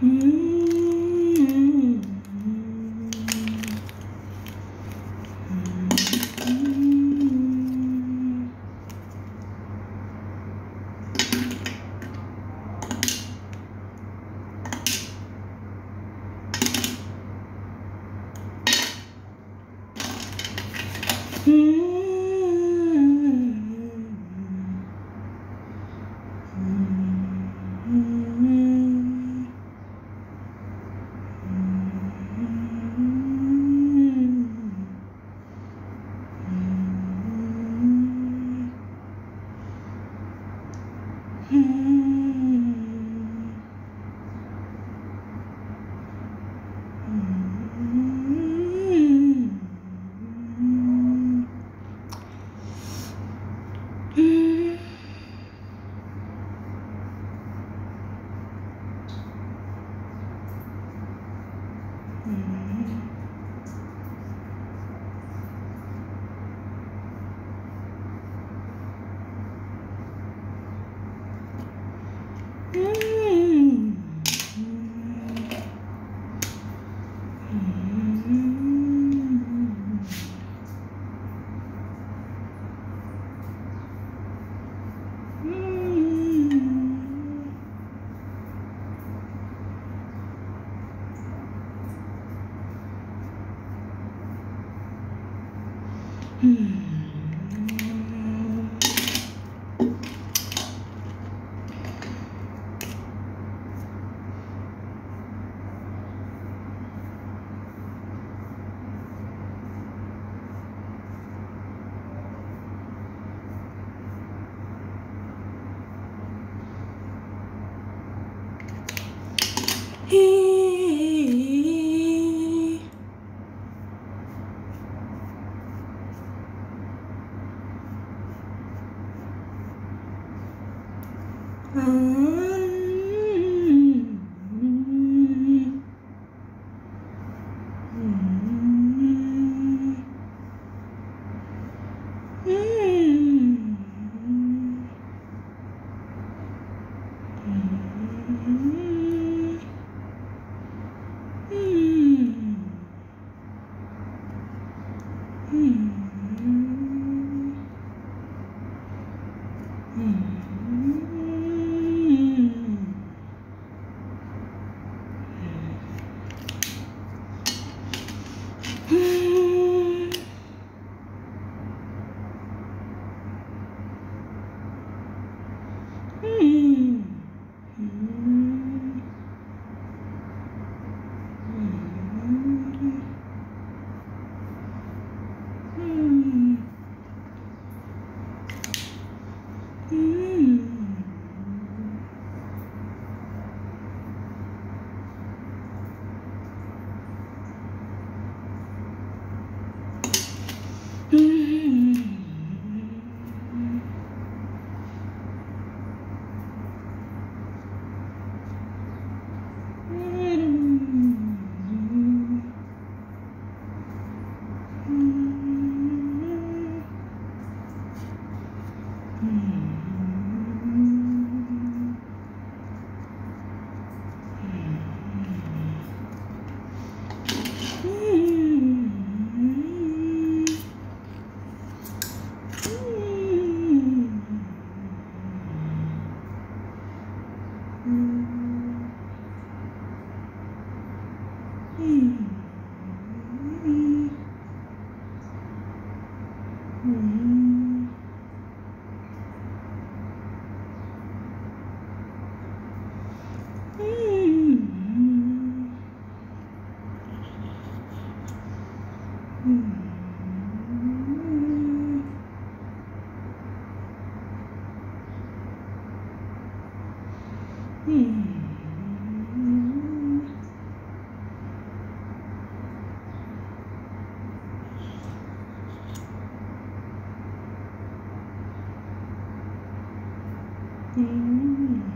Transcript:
Hmm. 嗯。Hmm. Hmm. Mm-hmm.